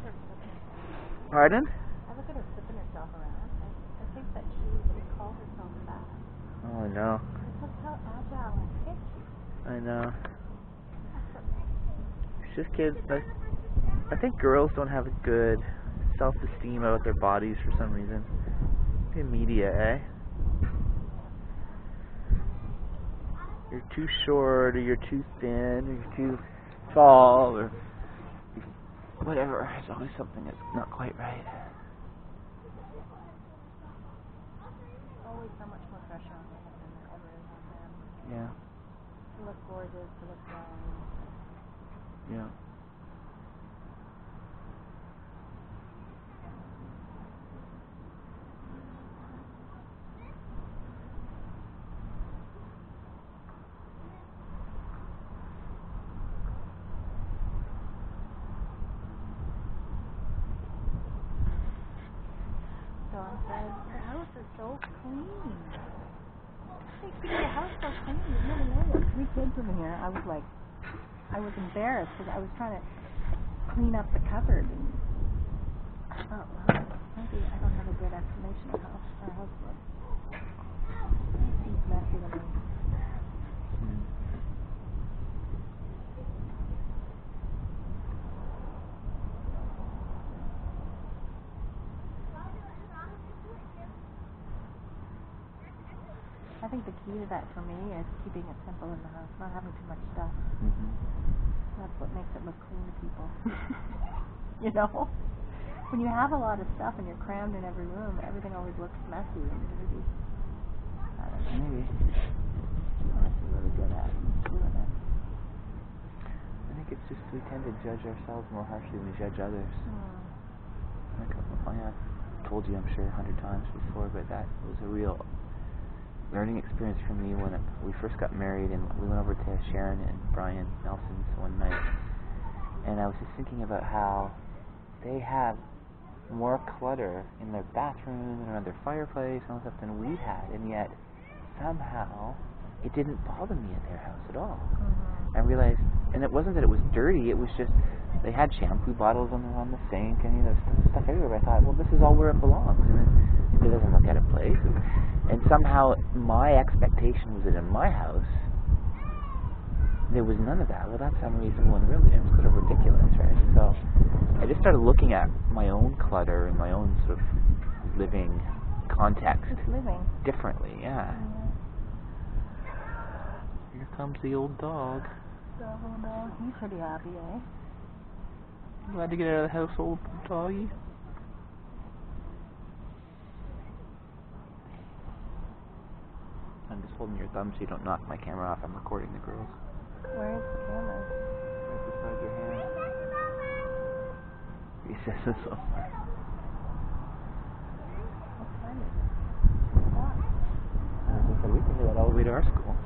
at her flipping herself. Pardon? I look at her flipping herself around. I, I think that she would call herself fat. Oh no. Look how agile and fit she is. I know. It's just kids. I, I think girls don't have a good self-esteem about their bodies for some reason. The media, eh? You're too short, or you're too thin, or you're too tall, or whatever. There's always something that's not quite right. Always so much more pressure on women than there ever is on men. Yeah, To look gorgeous, to look young. yeah. Your house is so clean. Your house so clean. You never know. Three kids in here. I was like, I was embarrassed because I was trying to clean up the cupboard. And I thought, well, maybe I don't have a good explanation of how our house looks. It seems messy to me. Mm. I think the key to that for me is keeping it simple in the house, not having too much stuff. hmm That's what makes it look clean to people. you know? When you have a lot of stuff and you're crammed in every room, everything always looks messy and dirty. I don't know. Maybe. Unless you're really good at doing it. I think it's just we tend to judge ourselves more harshly than we judge others. Hmm. Like, I have told you, I'm sure, a hundred times before, but that was a real learning experience for me when we first got married and we went over to Sharon and Brian Nelson's one night. And I was just thinking about how they have more clutter in their bathroom and around their fireplace and all stuff than we had, and yet somehow it didn't bother me at their house at all. Mm-hmm. I realized, and it wasn't that it was dirty. It was just they had shampoo bottles on the on the sink and you know stuff, stuff everywhere. I thought, well, this is all where it belongs, and it, it doesn't look out of place. And somehow my expectation was that in my house there was none of that. Well, that's unreasonable and really it's sort of ridiculous, right? So I just started looking at my own clutter and my own sort of living context living. differently. Yeah. Yeah. Here comes the old dog. So, no, he's pretty happy, eh? Glad to get out of the house, old doggy. I'm just holding your thumb so you don't knock my camera off. I'm recording the girls. Where's the camera? Right beside your hand. He says this somewhere. What time is it? What? I just said we can hear that all the way to our school.